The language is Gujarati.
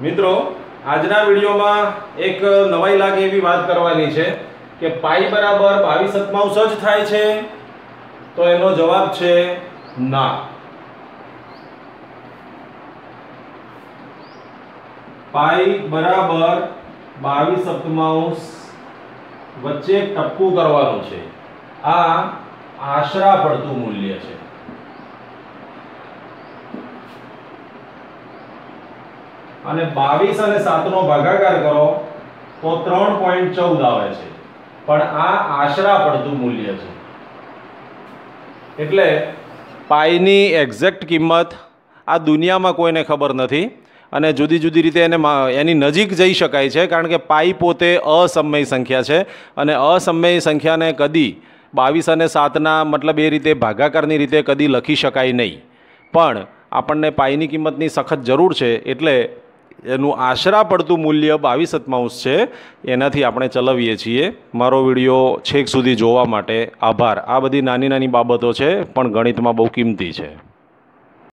મિત્રો, આજના વિડીયોમાં એક નવાઈ લાગે એવી વાત કરવાની છે કે પાઈ બરાબર બાવીસ સત્તાવંશ જ થાય છે તો એનો જવાબ છે ના. પાઈ બરાબર બાવીસ સપ્તમાંશ વચ્ચે ટપકું કરવાનું છે. આ આશરા પડતું મૂલ્ય છે. અને બાવીસ અને સાતનો ભાગાકાર કરો, તો ત્રણ પોઈન્ટ ચૌદ આવે છે. પણ આ આશરા પડતું મૂલ્ય છે. એટલે પાઈની એક્ઝેક્ટ કિંમત આ દુનિયામાં કોઈને ખબર નથી અને જુદી જુદી રીતે એને એની નજીક જઈ શકાય છે, કારણ કે પાઈ પોતે અસમય સંખ્યા છે અને અસમય સંખ્યાને કદી બાવીસ અને સાતના મતલબ એ રીતે ભાગાકારની રીતે કદી લખી શકાય નહીં. પણ આપણને પાઈની કિંમતની સખત જરૂર છે, એટલે એનું આશરા પડતું મૂલ્ય બાવીસ અતમાઉસ છે. એનાથી આપણે ચલાવીએ છીએ. મારો વીડિયો છેક સુધી જોવા માટે આભાર. આ બધી નાની નાની બાબતો છે, પણ ગણિતમાં બહુ કિંમતી છે.